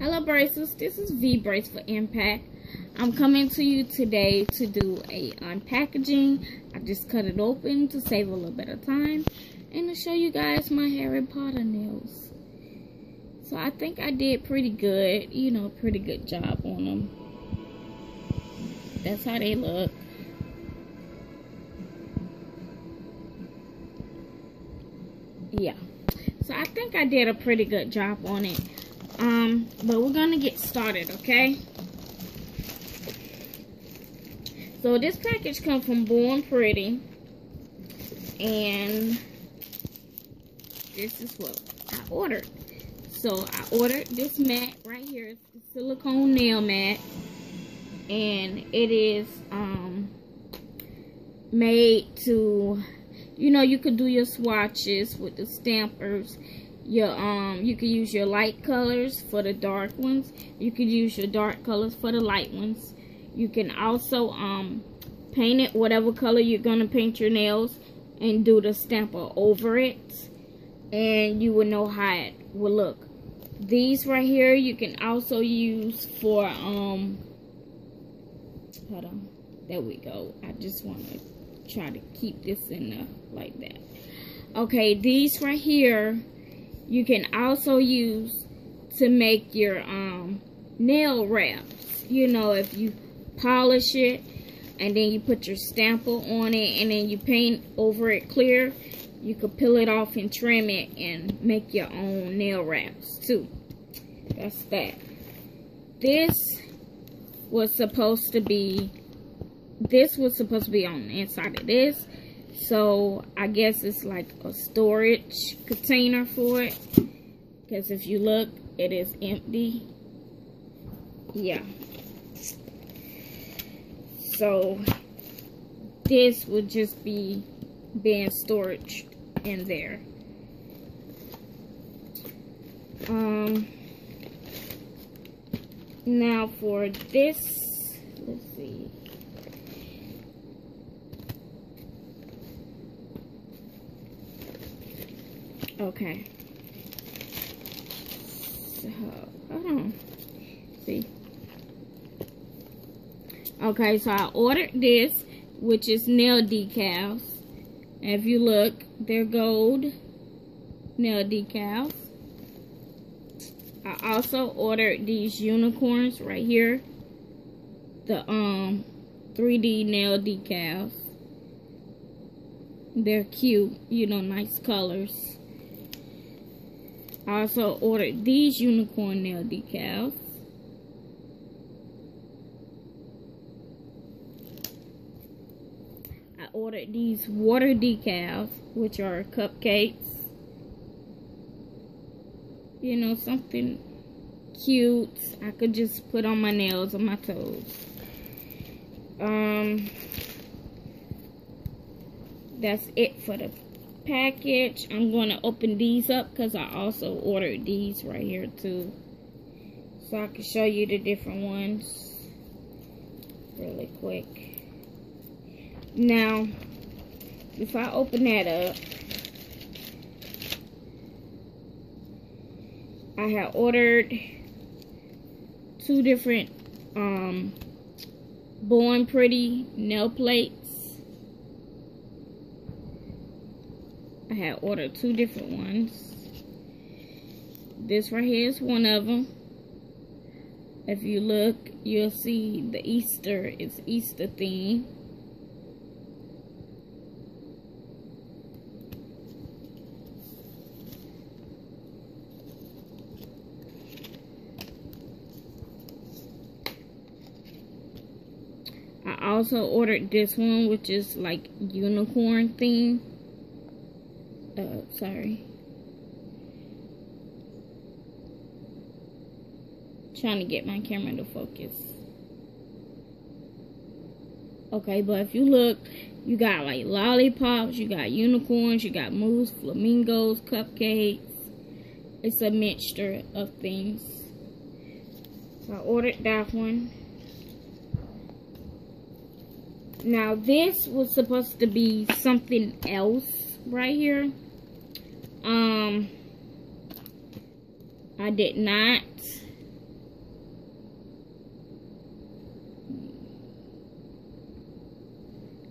Hello Bracers, this is V Brace for Impact. I'm coming to you today to do a unpackaging. I just cut it open to save a little bit of time and to show you guys my Harry Potter nails. So I think I did pretty good, you know, pretty good job on them. That's how they look. Yeah. So I think I did a pretty good job on it. Um, but we're gonna get started, okay? So this package comes from Born Pretty. And this is what I ordered. So I ordered this mat right here. Silicone nail mat. And it is um made to you know you could do your swatches with the stampers your um you could use your light colors for the dark ones. You could use your dark colors for the light ones. You can also um paint it whatever color you're gonna paint your nails and do the stamper over it. And you will know how it will look. These right here you can also use for um hold on. There we go. I just want to try to keep this in there like that. Okay these right here you can also use to make your um, nail wraps. You know, if you polish it and then you put your stamper on it and then you paint over it clear, you could peel it off and trim it and make your own nail wraps too. That's that. This was supposed to be, this was supposed to be on the inside of this. So I guess it's like a storage container for it. Because if you look, it is empty. Yeah. So this would just be being storage in there. Um, now for this, let's see. Okay. So, on. See. Okay, so I ordered this, which is nail decals. If you look, they're gold nail decals. I also ordered these unicorns right here. The um 3D nail decals. They're cute, you know, nice colors. I also ordered these unicorn nail decals. I ordered these water decals, which are cupcakes. You know, something cute. I could just put on my nails and my toes. Um, that's it for the package. I'm going to open these up because I also ordered these right here too. So I can show you the different ones really quick. Now, if I open that up, I have ordered two different um, Born Pretty nail plates. I had ordered two different ones. This right here is one of them. If you look, you'll see the Easter It's Easter theme. I also ordered this one, which is like unicorn theme uh, sorry. Trying to get my camera to focus. Okay, but if you look, you got like lollipops, you got unicorns, you got moose, flamingos, cupcakes. It's a mixture of things. So I ordered that one. Now this was supposed to be something else right here. Um, I did not.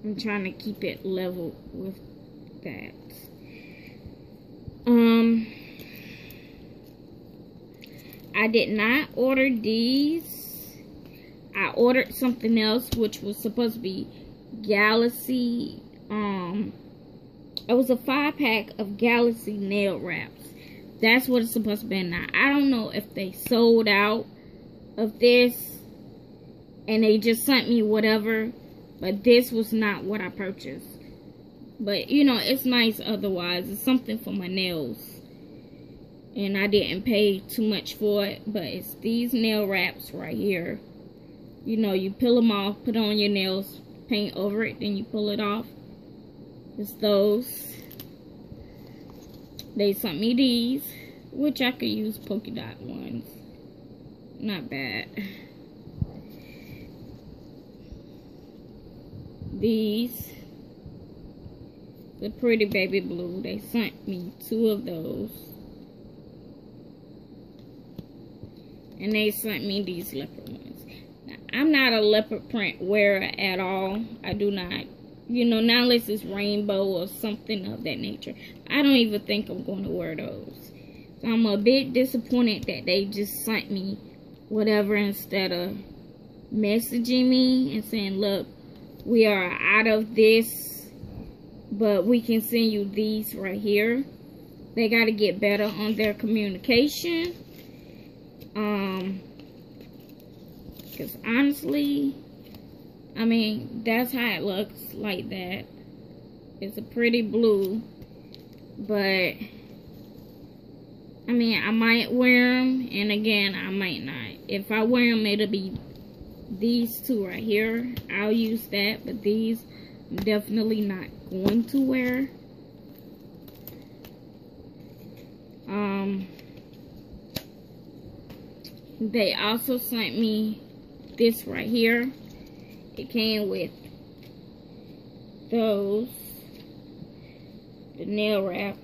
I'm trying to keep it level with that. Um, I did not order these. I ordered something else, which was supposed to be Galaxy, um, it was a five pack of Galaxy nail wraps. That's what it's supposed to be now. I don't know if they sold out of this and they just sent me whatever, but this was not what I purchased. But, you know, it's nice otherwise. It's something for my nails. And I didn't pay too much for it. But it's these nail wraps right here. You know, you peel them off, put on your nails, paint over it, then you pull it off. It's those. They sent me these, which I could use polka dot ones. Not bad. These the pretty baby blue. They sent me two of those. And they sent me these leopard ones. Now, I'm not a leopard print wearer at all. I do not. You know, now unless it's rainbow or something of that nature. I don't even think I'm going to wear those. So I'm a bit disappointed that they just sent me whatever instead of messaging me and saying, look, we are out of this but we can send you these right here they got to get better on their communication um because honestly I mean that's how it looks like that it's a pretty blue but I mean I might wear them and again I might not if I wear them it'll be these two right here I'll use that but these I'm definitely not going to wear. Um, they also sent me this right here. It came with those, the nail wraps.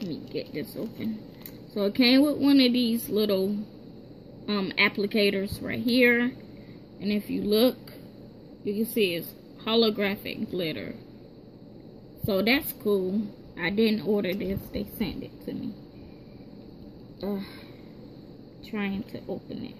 Let me get this open. So it came with one of these little um, applicators right here. And if you look, you can see it's holographic glitter. So that's cool. I didn't order this. They sent it to me. Uh, trying to open it.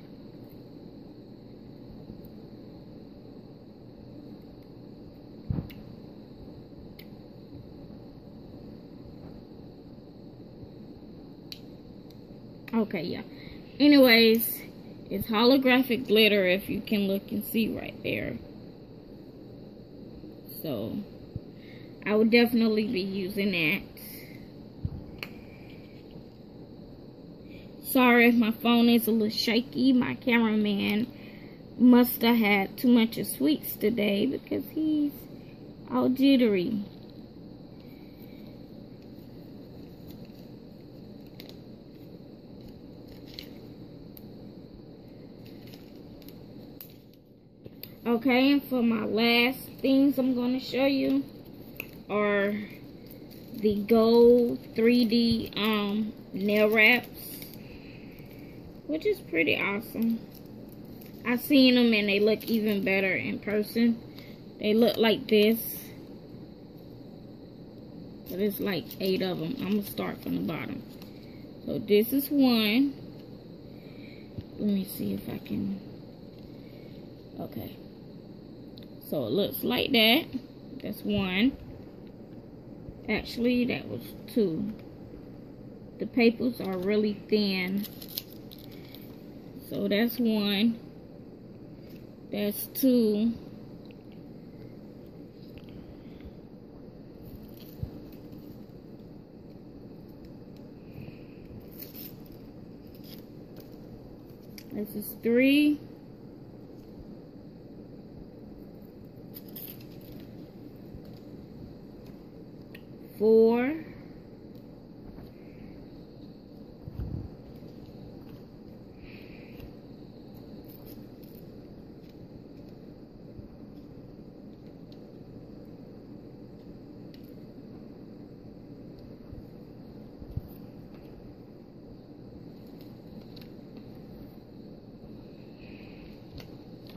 Okay, yeah. Anyways, it's holographic glitter if you can look and see right there. So, I would definitely be using that. Sorry if my phone is a little shaky. My cameraman must have had too much of sweets today because he's all jittery. Okay, and for my last things I'm going to show you are the gold 3D um, nail wraps, which is pretty awesome. I've seen them and they look even better in person. They look like this. But it's like eight of them. I'm going to start from the bottom. So this is one. Let me see if I can... Okay. So it looks like that. That's one. Actually, that was two. The papers are really thin. So that's one. That's two. This is three. four,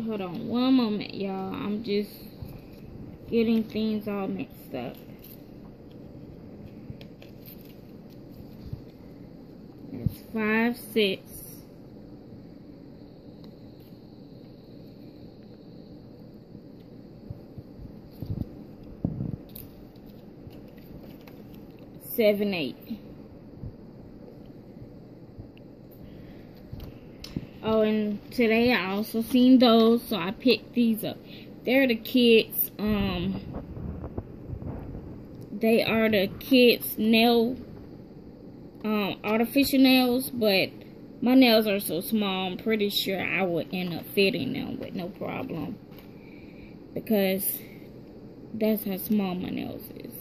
hold on one moment y'all. I'm just getting things all mixed up. Five, six. Seven, eight. Oh, and today I also seen those, so I picked these up. They're the kids, um, they are the kids nail, um, artificial nails, but my nails are so small, I'm pretty sure I would end up fitting them with no problem. Because that's how small my nails is.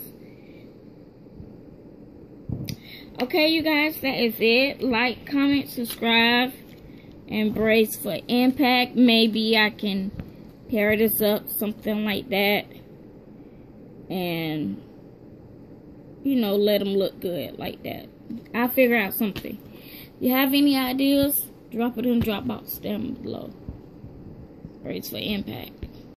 Okay, you guys, that is it. Like, comment, subscribe and brace for impact. Maybe I can pair this up, something like that. And, you know, let them look good like that. I'll figure out something. You have any ideas, drop it in the drop box down below. Brace for impact.